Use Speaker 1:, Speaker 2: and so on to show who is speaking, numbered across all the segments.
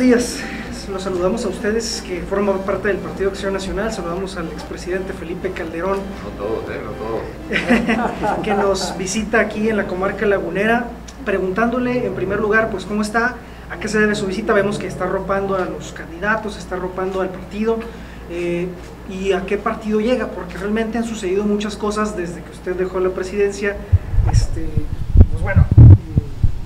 Speaker 1: Buenos días. Los saludamos a ustedes que forman parte del Partido Acción Nacional. Saludamos al expresidente Felipe Calderón.
Speaker 2: No todos, ¿eh? No
Speaker 1: todos. que nos visita aquí en la comarca lagunera, preguntándole en primer lugar, pues cómo está, a qué se debe su visita. Vemos que está arropando a los candidatos, está arropando al partido. Eh, y a qué partido llega, porque realmente han sucedido muchas cosas desde que usted dejó la presidencia. Este, pues bueno,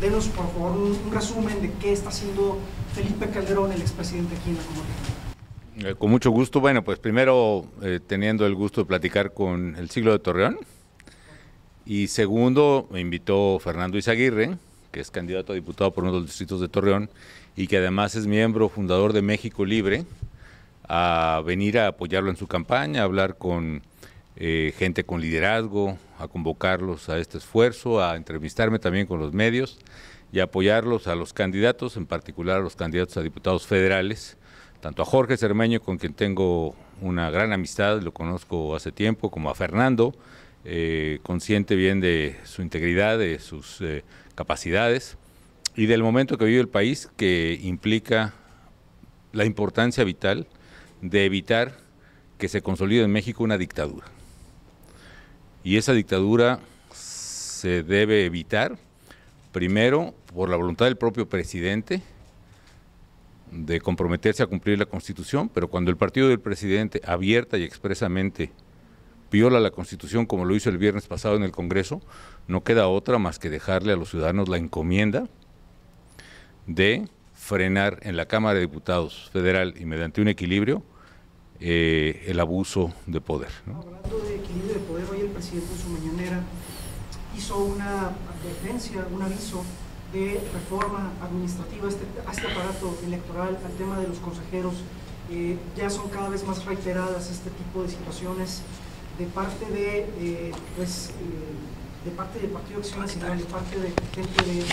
Speaker 1: denos por favor un resumen de qué está haciendo Felipe Calderón, el expresidente aquí en la comunidad.
Speaker 2: Eh, con mucho gusto. Bueno, pues primero eh, teniendo el gusto de platicar con el siglo de Torreón. Y segundo, me invitó Fernando Izaguirre, que es candidato a diputado por uno de los distritos de Torreón y que además es miembro fundador de México Libre, a venir a apoyarlo en su campaña, a hablar con eh, gente con liderazgo, a convocarlos a este esfuerzo, a entrevistarme también con los medios y apoyarlos a los candidatos, en particular a los candidatos a diputados federales, tanto a Jorge Cermeño, con quien tengo una gran amistad, lo conozco hace tiempo, como a Fernando, eh, consciente bien de su integridad, de sus eh, capacidades y del momento que vive el país, que implica la importancia vital de evitar que se consolide en México una dictadura. Y esa dictadura se debe evitar primero por la voluntad del propio presidente de comprometerse a cumplir la Constitución, pero cuando el partido del presidente abierta y expresamente viola la Constitución como lo hizo el viernes pasado en el Congreso, no queda otra más que dejarle a los ciudadanos la encomienda de frenar en la Cámara de Diputados federal y mediante un equilibrio eh, el abuso de poder.
Speaker 1: Hablando de equilibrio de poder, presidente en su mañanera hizo una advertencia, un aviso de reforma administrativa este, a este, aparato electoral, al tema de los consejeros. Eh, ya son cada vez más reiteradas este tipo de situaciones de parte de, eh, pues, eh, de parte del Partido Acción Nacional, de parte de gente de,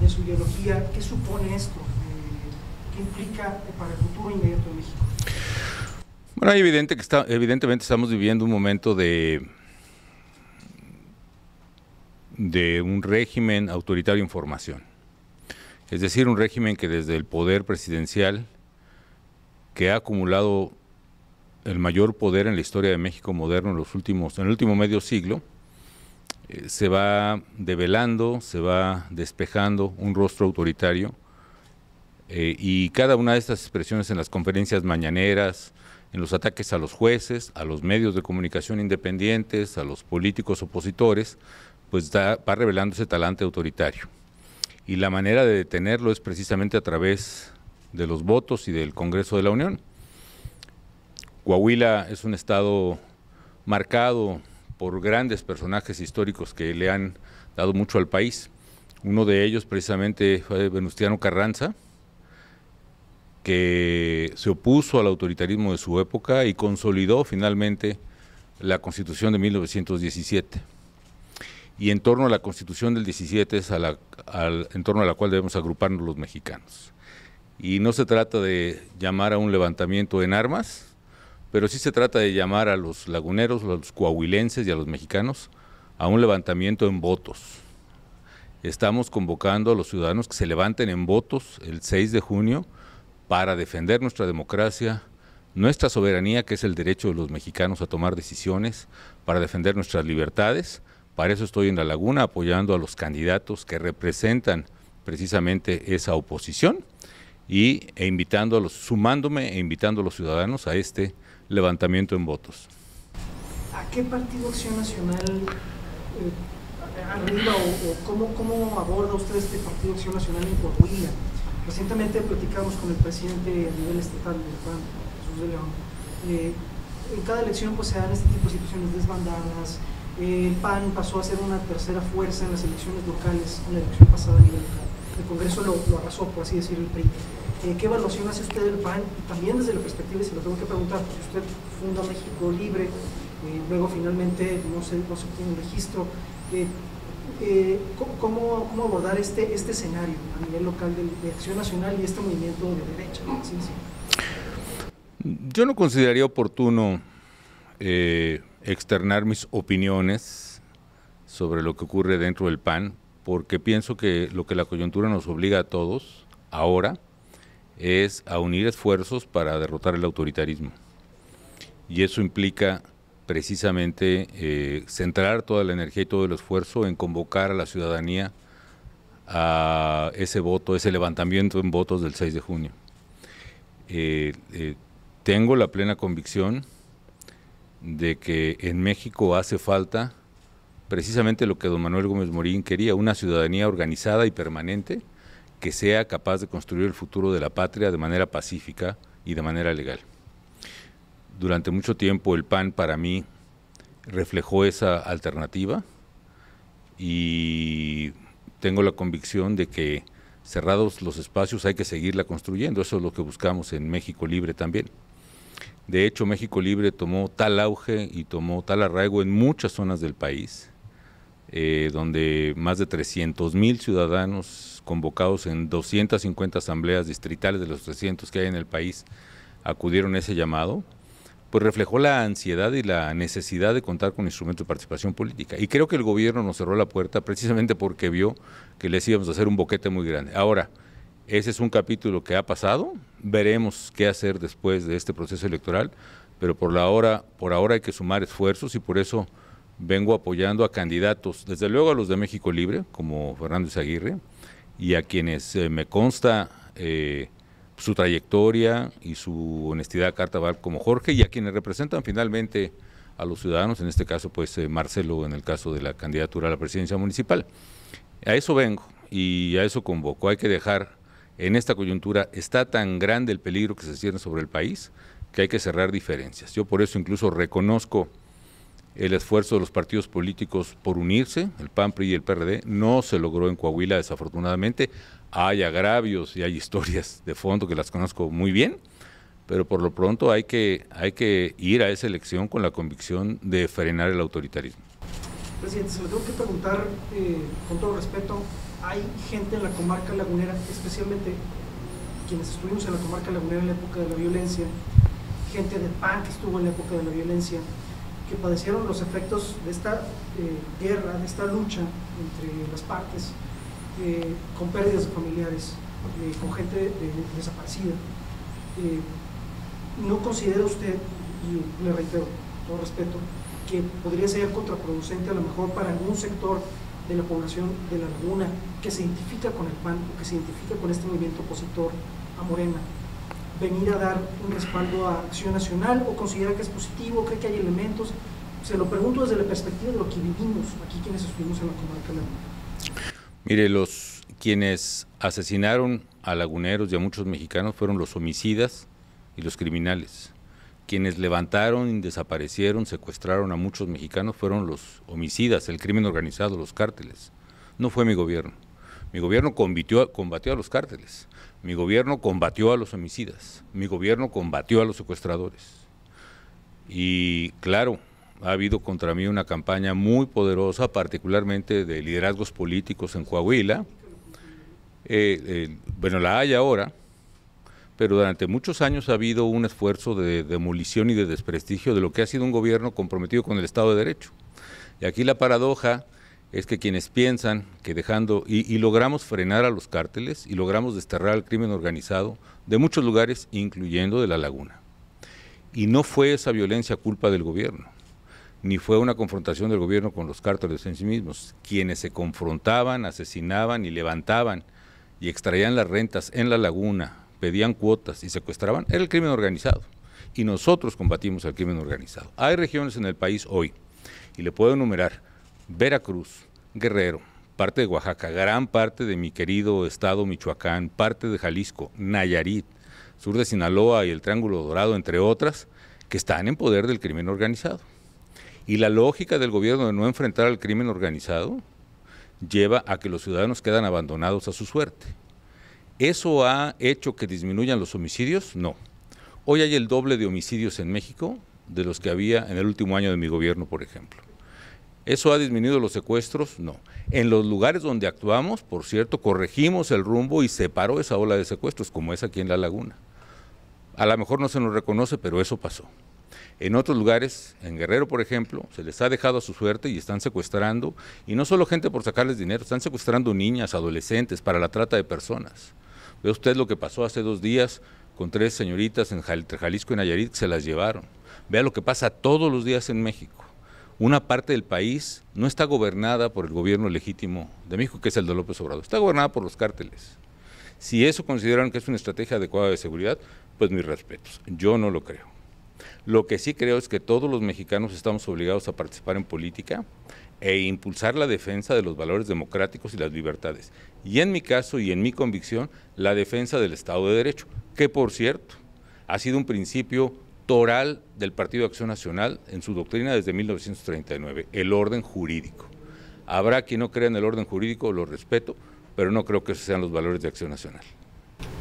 Speaker 1: de su ideología. ¿Qué supone esto? ¿Qué implica para el futuro inmediato de México?
Speaker 2: Bueno, es evidente que está, evidentemente estamos viviendo un momento de de un régimen autoritario en formación. Es decir, un régimen que desde el poder presidencial, que ha acumulado el mayor poder en la historia de México moderno en los últimos, en el último medio siglo, eh, se va develando, se va despejando un rostro autoritario eh, y cada una de estas expresiones en las conferencias mañaneras, en los ataques a los jueces, a los medios de comunicación independientes, a los políticos opositores, pues va revelando ese talante autoritario. Y la manera de detenerlo es precisamente a través de los votos y del Congreso de la Unión. Coahuila es un estado marcado por grandes personajes históricos que le han dado mucho al país. Uno de ellos precisamente fue Venustiano Carranza, que se opuso al autoritarismo de su época y consolidó finalmente la Constitución de 1917 y en torno a la constitución del 17 es en torno a la cual debemos agruparnos los mexicanos. Y no se trata de llamar a un levantamiento en armas, pero sí se trata de llamar a los laguneros, a los coahuilenses y a los mexicanos a un levantamiento en votos. Estamos convocando a los ciudadanos que se levanten en votos el 6 de junio para defender nuestra democracia, nuestra soberanía, que es el derecho de los mexicanos a tomar decisiones, para defender nuestras libertades para eso estoy en la laguna apoyando a los candidatos que representan precisamente esa oposición y, e invitando a los, sumándome e invitando a los ciudadanos a este levantamiento en votos.
Speaker 1: ¿A qué Partido Acción Nacional eh, arriba o, cómo, cómo, aborda usted este Partido Acción Nacional en Coahuila? Recientemente platicamos con el presidente a nivel estatal del PAN, Jesús de León. Eh, en cada elección pues se dan este tipo de situaciones desbandadas, el PAN pasó a ser una tercera fuerza en las elecciones locales, en la elección pasada a nivel local. El Congreso lo, arrasó, por así decirlo, el PRI. Eh, ¿Qué evaluación hace usted del PAN? También desde la perspectiva, y se lo tengo que preguntar, porque usted funda México Libre, eh, luego finalmente no se, no se obtiene un registro. Eh, ¿cómo, ¿cómo, abordar este, este escenario a nivel local de, de Acción Nacional y este movimiento de derecha? ¿sí?
Speaker 2: Yo no consideraría oportuno externar mis opiniones sobre lo que ocurre dentro del PAN, porque pienso que lo que la coyuntura nos obliga a todos ahora es a unir esfuerzos para derrotar el autoritarismo. Y eso implica precisamente eh, centrar toda la energía y todo el esfuerzo en convocar a la ciudadanía a ese voto, ese levantamiento en votos del 6 de junio. Eh, eh, tengo la plena convicción de que en México hace falta precisamente lo que don Manuel Gómez Morín quería, una ciudadanía organizada y permanente que sea capaz de construir el futuro de la patria de manera pacífica y de manera legal. Durante mucho tiempo el PAN para mí reflejó esa alternativa y tengo la convicción de que cerrados los espacios hay que seguirla construyendo. Eso es lo que buscamos en México Libre también. De hecho, México Libre tomó tal auge y tomó tal arraigo en muchas zonas del país, eh, donde más de 300 mil ciudadanos convocados en 250 asambleas distritales de los 300 que hay en el país acudieron a ese llamado pues reflejó la ansiedad y la necesidad de contar con instrumentos de participación política. Y creo que el gobierno nos cerró la puerta precisamente porque vio que les íbamos a hacer un boquete muy grande. Ahora, ese es un capítulo que ha pasado, veremos qué hacer después de este proceso electoral, pero por, la hora, por ahora hay que sumar esfuerzos y por eso vengo apoyando a candidatos, desde luego a los de México Libre, como Fernando Izaguirre, y a quienes eh, me consta... Eh, su trayectoria y su honestidad cartaval como Jorge y a quienes representan finalmente a los ciudadanos, en este caso pues eh, Marcelo en el caso de la candidatura a la presidencia municipal. A eso vengo y a eso convoco. Hay que dejar, en esta coyuntura está tan grande el peligro que se cierne sobre el país que hay que cerrar diferencias. Yo por eso incluso reconozco el esfuerzo de los partidos políticos por unirse, el PAN, PRI y el PRD, no se logró en Coahuila desafortunadamente, hay agravios y hay historias de fondo que las conozco muy bien, pero por lo pronto hay que, hay que ir a esa elección con la convicción de frenar el autoritarismo.
Speaker 1: Presidente, se lo tengo que preguntar eh, con todo respeto, hay gente en la comarca lagunera, especialmente quienes estuvimos en la comarca lagunera en la época de la violencia, gente de PAN que estuvo en la época de la violencia, que padecieron los efectos de esta eh, guerra, de esta lucha entre las partes, eh, con pérdidas de familiares, eh, con gente desaparecida. ¿No considera usted, y le reitero, todo respeto, que podría ser contraproducente a lo mejor para algún sector de la población de la laguna que se identifica con el PAN o que se identifica con este movimiento opositor a Morena, venir a dar un respaldo a Acción Nacional o considera que es positivo, cree que hay elementos? Se lo pregunto desde la perspectiva de lo que vivimos aquí quienes estuvimos en la comarca Laguna.
Speaker 2: Mire, los quienes asesinaron a laguneros y a muchos mexicanos fueron los homicidas y los criminales. Quienes levantaron desaparecieron, secuestraron a muchos mexicanos fueron los homicidas, el crimen organizado, los cárteles. No fue mi gobierno. Mi gobierno combatió, combatió a los cárteles. Mi gobierno combatió a los homicidas, mi gobierno combatió a los secuestradores. Y claro, ha habido contra mí una campaña muy poderosa, particularmente de liderazgos políticos en Coahuila. Eh, eh, bueno, la hay ahora, pero durante muchos años ha habido un esfuerzo de demolición y de desprestigio de lo que ha sido un gobierno comprometido con el Estado de Derecho. Y aquí la paradoja es que quienes piensan que dejando, y, logramos frenar a los cárteles y logramos desterrar al crimen organizado de muchos lugares, incluyendo de la laguna. Y no fue esa violencia culpa del gobierno, ni fue una confrontación del gobierno con los cárteles en sí mismos. Quienes se confrontaban, asesinaban y levantaban y extraían las rentas en la laguna, pedían cuotas y secuestraban, era el crimen organizado. Y nosotros combatimos al crimen organizado. Hay regiones en el país hoy, y le puedo enumerar, Veracruz, Guerrero, parte de Oaxaca, gran parte de mi querido estado Michoacán, parte de Jalisco, Nayarit, sur de Sinaloa y el Triángulo Dorado, entre otras, que están en poder del crimen organizado. Y la lógica del gobierno de no enfrentar al crimen organizado lleva a que los ciudadanos quedan abandonados a su suerte. ¿Eso ha hecho que disminuyan los homicidios? No. Hoy hay el doble de homicidios en México de los que había en el último año de mi gobierno, por ejemplo. ¿Eso ha disminuido los secuestros? No. En los lugares donde actuamos, por cierto, corregimos el rumbo y se paró esa ola de secuestros, como es aquí en La Laguna. A lo mejor no se nos reconoce, pero eso pasó. En otros lugares, en Guerrero, por ejemplo, se les ha dejado a su suerte y están secuestrando, y no solo gente por sacarles dinero, están secuestrando niñas, adolescentes, para la trata de personas. Ve usted lo que pasó hace dos días con tres señoritas en Jalisco y Nayarit que se las llevaron. Vea lo que pasa todos los días en México. Una parte del país no está gobernada por el gobierno legítimo de México, que es el de López Obrador, está gobernada por los cárteles. Si eso consideran que es una estrategia adecuada de seguridad, pues mis respetos. Yo no lo creo. Lo que sí creo es que todos los mexicanos estamos obligados a participar en política e impulsar la defensa de los valores democráticos y las libertades. Y en mi caso y en mi convicción, la defensa del Estado de Derecho, que por cierto ha sido un principio toral del Partido Acción Nacional en su doctrina desde 1939, el orden jurídico. Habrá quien no crea en el orden jurídico, lo respeto, pero no creo que esos sean los valores de Acción Nacional.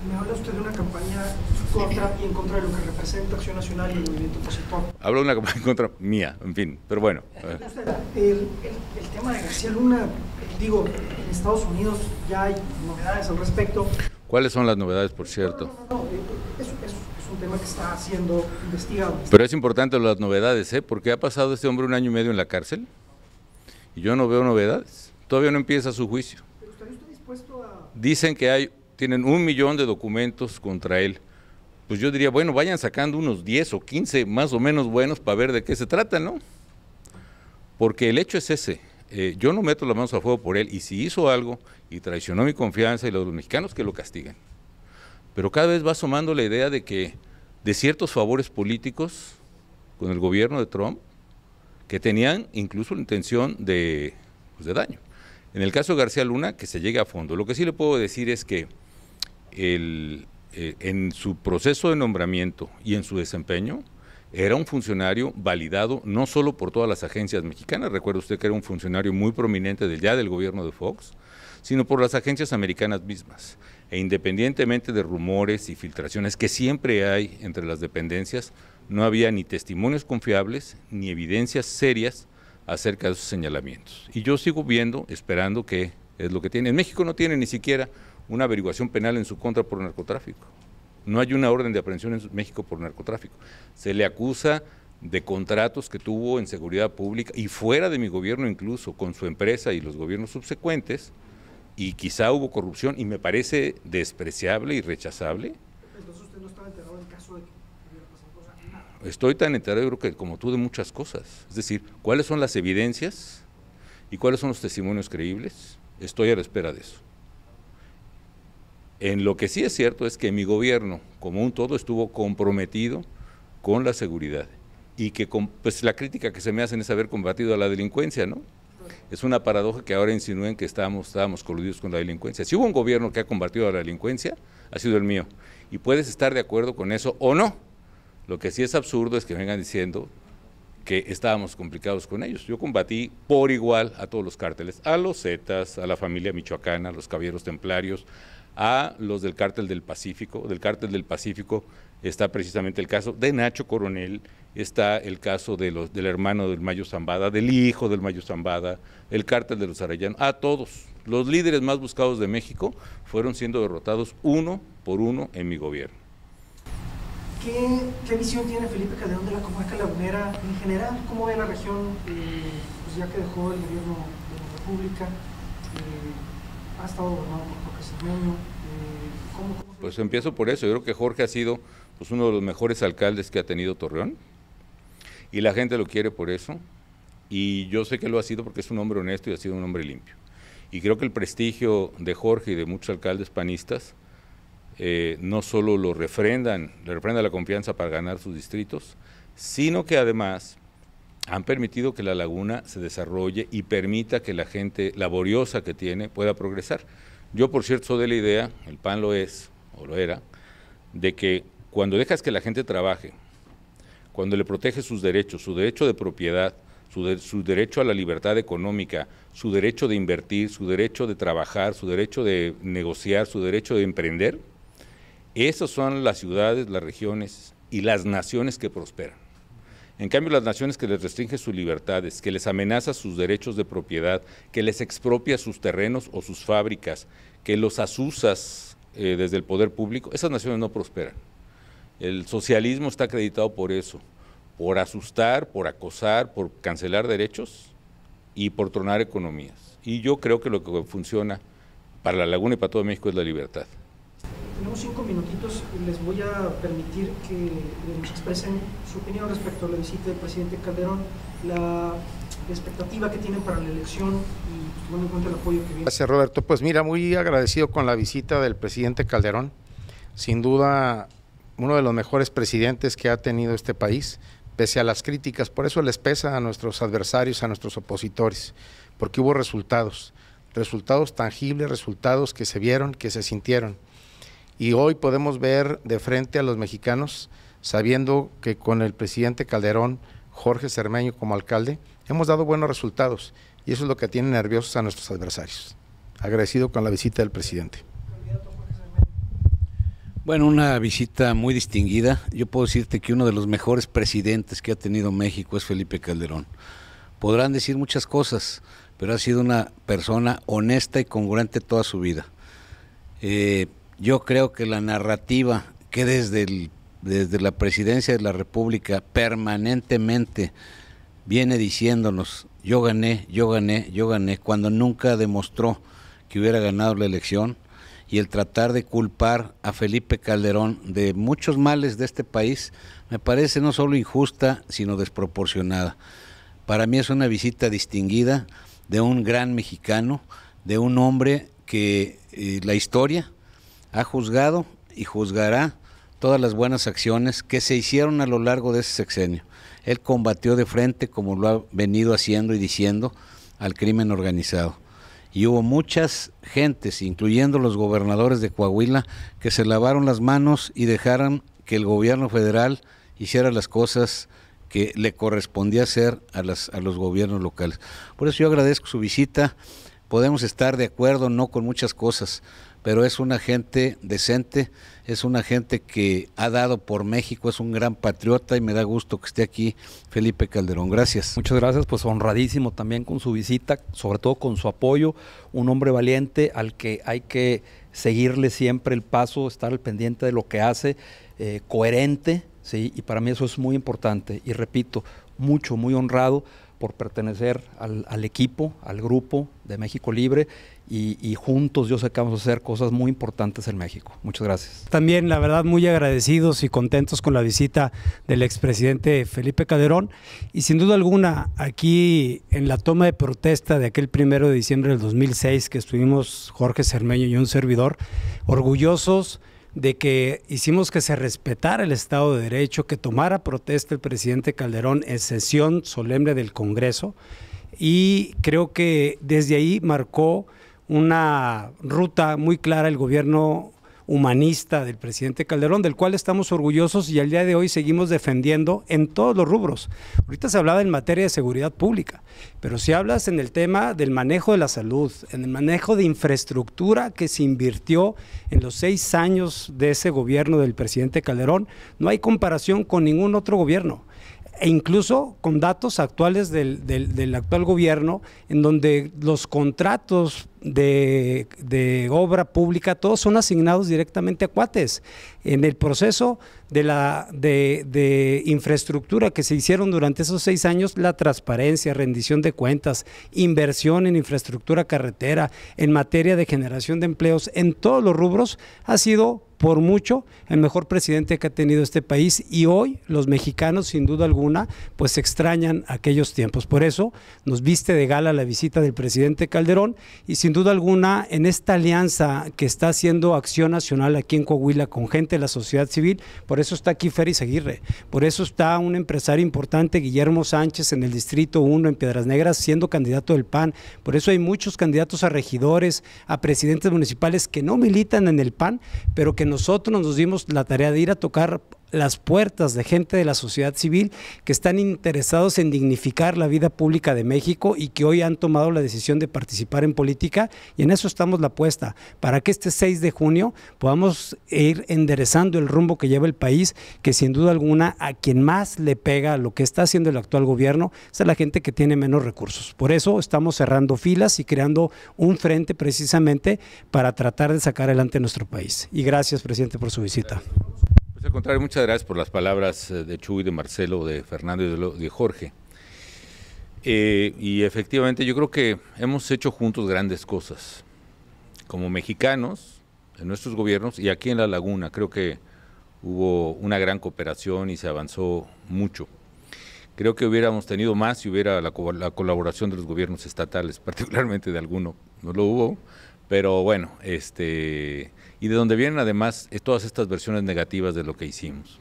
Speaker 1: Me habla usted de una campaña contra y en contra de lo que representa Acción Nacional y el movimiento opositor.
Speaker 2: Hablo de una campaña contra mía, en fin, pero bueno.
Speaker 1: El, el, tema de García Luna, digo, en Estados Unidos ya hay novedades al respecto.
Speaker 2: ¿Cuáles son las novedades, por cierto?
Speaker 1: No, no, no, es, es, un tema que está siendo investigado.
Speaker 2: Pero es importante las novedades, ¿eh? Porque ha pasado este hombre un año y medio en la cárcel y yo no veo novedades. Todavía no empieza su juicio.
Speaker 1: Pero usted está dispuesto a...
Speaker 2: Dicen que hay tienen un millón de documentos contra él. Pues yo diría, bueno, vayan sacando unos 10 o 15 más o menos buenos para ver de qué se trata, ¿no? Porque el hecho es ese. Eh, yo no meto las manos a fuego por él y si hizo algo y traicionó mi confianza y los mexicanos que lo castiguen. Pero cada vez va asomando la idea de que de ciertos favores políticos con el gobierno de Trump que tenían incluso la intención de, pues, de daño. En el caso de García Luna, que se llegue a fondo. Lo que sí le puedo decir es que eh, en su proceso de nombramiento y en su desempeño, era un funcionario validado no solo por todas las agencias mexicanas, recuerda usted que era un funcionario muy prominente del, ya del gobierno de Fox, sino por las agencias americanas mismas. E independientemente de rumores y filtraciones que siempre hay entre las dependencias, no había ni testimonios confiables ni evidencias serias acerca de esos señalamientos. Y yo sigo viendo, esperando que es lo que tiene. En México no tiene ni siquiera una averiguación penal en su contra por narcotráfico. No hay una orden de aprehensión en México por narcotráfico. Se le acusa de contratos que tuvo en seguridad pública y fuera de mi gobierno incluso, con su empresa y los gobiernos subsecuentes, y quizá hubo corrupción y me parece despreciable y rechazable.
Speaker 1: Entonces usted no estaba enterado del caso de que hubiera pasado cosas.
Speaker 2: Estoy tan enterado, creo que como tú, de muchas cosas. Es decir, ¿cuáles son las evidencias y cuáles son los testimonios creíbles? Estoy a la espera de eso. En lo que sí es cierto es que mi gobierno, como un todo, estuvo comprometido con la seguridad y que pues la crítica que se me hacen es haber combatido a la delincuencia, ¿no? Es una paradoja que ahora insinúen que estábamos, estábamos coludidos con la delincuencia. Si hubo un gobierno que ha combatido a la delincuencia, ha sido el mío. Y puedes estar de acuerdo con eso o no. Lo que sí es absurdo es que vengan diciendo que estábamos complicados con ellos. Yo combatí por igual a todos los cárteles, a los Zetas, a la familia michoacana, a los caballeros templarios, a los del cártel del Pacífico. Del cártel del Pacífico está precisamente el caso de Nacho Coronel, está el caso de los, del hermano del Mayo Zambada, del hijo del Mayo Zambada, el cártel de los Arayanos, a todos. Los líderes más buscados de México fueron siendo derrotados uno por uno en mi gobierno.
Speaker 1: ¿Qué, visión tiene Felipe Calderón de la comarca lagunera en general? ¿Cómo ve la región, eh, pues ya que dejó el gobierno de la República? Eh, ha estado gobernado por eh,
Speaker 2: pues empiezo por eso. Yo creo que Jorge ha sido pues, uno de los mejores alcaldes que ha tenido Torreón y la gente lo quiere por eso. Y yo sé que lo ha sido porque es un hombre honesto y ha sido un hombre limpio. Y creo que el prestigio de Jorge y de muchos alcaldes panistas eh, no solo lo refrendan, le refrenda la confianza para ganar sus distritos, sino que además han permitido que la laguna se desarrolle y permita que la gente laboriosa que tiene pueda progresar. Yo, por cierto, soy de la idea, el PAN lo es, o lo era, de que cuando dejas que la gente trabaje, cuando le protege sus derechos, su derecho de propiedad, su, derecho a la libertad económica, su derecho de invertir, su derecho de trabajar, su derecho de negociar, su derecho de emprender, esas son las ciudades, las regiones y las naciones que prosperan. En cambio, las naciones que les restringen sus libertades, que les amenaza sus derechos de propiedad, que les expropia sus terrenos o sus fábricas, que los asusas eh, desde el poder público, esas naciones no prosperan. El socialismo está acreditado por eso, por asustar, por acosar, por cancelar derechos y por tronar economías. Y yo creo que lo que funciona para la Laguna y para todo México es la libertad.
Speaker 1: Tenemos cinco minutitos, les voy a permitir que nos expresen su opinión respecto a la visita del presidente Calderón, la expectativa que tienen para la elección y tomando en cuenta el apoyo que viene.
Speaker 3: Gracias Roberto, pues mira, muy agradecido con la visita del presidente Calderón, sin duda uno de los mejores presidentes que ha tenido este país, pese a las críticas, por eso les pesa a nuestros adversarios, a nuestros opositores, porque hubo resultados, resultados tangibles, resultados que se vieron, que se sintieron. Y hoy podemos ver de frente a los mexicanos, sabiendo que con el presidente Calderón, Jorge Cermeño como alcalde, hemos dado buenos resultados y eso es lo que tiene nerviosos a nuestros adversarios. Agradecido con la visita del presidente.
Speaker 4: Bueno, una visita muy distinguida. Yo puedo decirte que uno de los mejores presidentes que ha tenido México es Felipe Calderón. Podrán decir muchas cosas, pero ha sido una persona honesta y congruente toda su vida. Eh, yo creo que la narrativa que desde, desde la presidencia de la República permanentemente viene diciéndonos, yo gané, yo gané, yo gané, cuando nunca demostró que hubiera ganado la elección, y el tratar de culpar a Felipe Calderón de muchos males de este país me parece no solo injusta, sino desproporcionada. Para mí es una visita distinguida de un gran mexicano, de un hombre que eh, la historia ha juzgado y juzgará todas las buenas acciones que se hicieron a lo largo de ese sexenio. Él combatió de frente, como lo ha venido haciendo y diciendo, al crimen organizado y hubo muchas gentes, incluyendo los gobernadores de Coahuila, que se lavaron las manos y dejaron que el gobierno federal hiciera las cosas que le correspondía hacer a, las, a los gobiernos locales. Por eso yo agradezco su visita. Podemos estar de acuerdo, no con muchas cosas, pero es una gente decente, es una gente que ha dado por México, es un gran patriota y me da gusto que esté aquí Felipe Calderón. Gracias.
Speaker 5: Muchas gracias, pues honradísimo también con su visita, sobre todo con su apoyo, un hombre valiente al que hay que seguirle siempre el paso, estar al pendiente de lo que hace, eh, coherente, ¿sí? y para mí eso es muy importante. Y repito, mucho, muy honrado por pertenecer al, al, equipo, al grupo de México Libre y, juntos yo sé que vamos a hacer cosas muy importantes en México. Muchas gracias.
Speaker 6: También, la verdad, muy agradecidos y contentos con la visita del expresidente Felipe Calderón y sin duda alguna aquí en la toma de protesta de aquel primero de diciembre del 2006 que estuvimos Jorge Cermeño y un servidor, orgullosos de que hicimos que se respetara el Estado de Derecho, que tomara protesta el presidente Calderón en sesión solemne del Congreso y creo que desde ahí marcó una ruta muy clara el gobierno humanista del presidente Calderón, del cual estamos orgullosos y al día de hoy seguimos defendiendo en todos los rubros. Ahorita se hablaba en materia de seguridad pública, pero si hablas en el tema del manejo de la salud, en el manejo de infraestructura que se invirtió en los seis años de ese gobierno del presidente Calderón, no hay comparación con ningún otro gobierno e incluso con datos actuales del, del, actual gobierno, en donde los contratos de, de, obra pública, todos son asignados directamente a cuates. En el proceso de la de, de, infraestructura que se hicieron durante esos seis años, la transparencia, rendición de cuentas, inversión en infraestructura carretera, en materia de generación de empleos, en todos los rubros, ha sido por mucho el mejor presidente que ha tenido este país. Y hoy los mexicanos sin duda alguna pues extrañan aquellos tiempos. Por eso nos viste de gala la visita del presidente Calderón y sin duda alguna en esta alianza que está haciendo Acción Nacional aquí en Coahuila con gente de la sociedad civil, por eso está aquí Félix Aguirre, por eso está un empresario importante, Guillermo Sánchez en el Distrito 1 en Piedras Negras siendo candidato del PAN, por eso hay muchos candidatos a regidores, a presidentes municipales que no militan en el PAN, pero que nosotros nos dimos la tarea de ir a tocar las puertas de gente de la sociedad civil que están interesados en dignificar la vida pública de México y que hoy han tomado la decisión de participar en política y en eso estamos la apuesta, para que este 6 de junio podamos ir enderezando el rumbo que lleva el país, que sin duda alguna a quien más le pega lo que está haciendo el actual gobierno es a la gente que tiene menos recursos. Por eso estamos cerrando filas y creando un frente precisamente para tratar de sacar adelante nuestro país. Y gracias, presidente, por su visita.
Speaker 2: Pues al contrario, muchas gracias por las palabras eh, de Chuy, de Marcelo, de Fernando y de, Jorge. Eh, y efectivamente yo creo que hemos hecho juntos grandes cosas. Como mexicanos en nuestros gobiernos y aquí en La Laguna. Creo que hubo una gran cooperación y se avanzó mucho. Creo que hubiéramos tenido más si hubiera la, la colaboración de los gobiernos estatales, particularmente de alguno, no lo hubo, pero bueno, este, y de donde vienen además todas estas versiones negativas de lo que hicimos.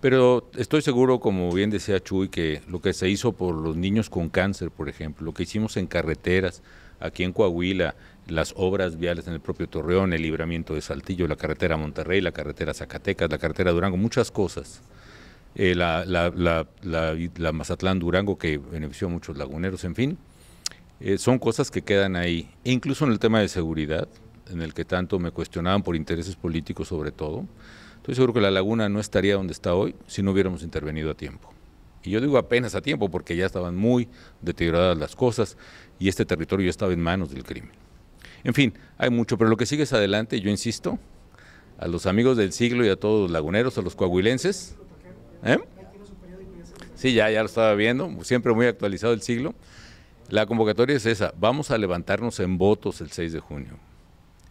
Speaker 2: Pero estoy seguro, como bien decía Chuy, que lo que se hizo por los niños con cáncer, por ejemplo, lo que hicimos en carreteras, aquí en Coahuila, las obras viales en el propio Torreón, el libramiento de Saltillo, la carretera Monterrey, la carretera Zacatecas, la carretera Durango, muchas cosas. Eh, la, la, Mazatlán Durango que benefició a muchos laguneros, en fin, eh, son cosas que quedan ahí. E incluso en el tema de seguridad, en el que tanto me cuestionaban por intereses políticos sobre todo, Estoy seguro que la laguna no estaría donde está hoy si no hubiéramos intervenido a tiempo. Y yo digo apenas a tiempo porque ya estaban muy deterioradas las cosas y este territorio ya estaba en manos del crimen. En fin, hay mucho, pero lo que sigue es adelante, yo insisto, a los amigos del siglo y a todos los laguneros, a los coahuilenses. ¿eh? Sí, ya, ya lo estaba viendo, siempre muy actualizado el siglo. La convocatoria es esa, vamos a levantarnos en votos el 6 de junio.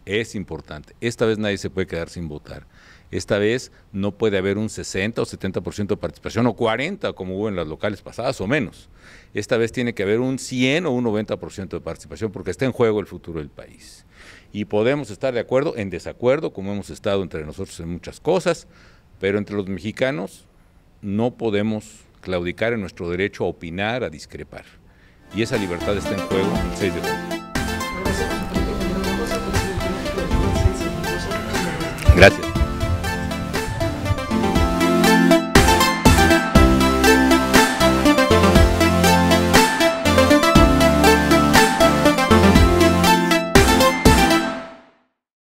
Speaker 2: Es importante. Esta vez nadie se puede quedar sin votar. Esta vez no puede haber un 60 o 70% de participación o 40 como hubo en las locales pasadas o menos. Esta vez tiene que haber un 100 o un 90% de participación porque está en juego el futuro del país. Y podemos estar de acuerdo, en desacuerdo, como hemos estado entre nosotros en muchas cosas, pero entre los mexicanos no podemos claudicar en nuestro derecho a opinar, a discrepar. Y esa libertad está en juego el 6 de junio. Gracias.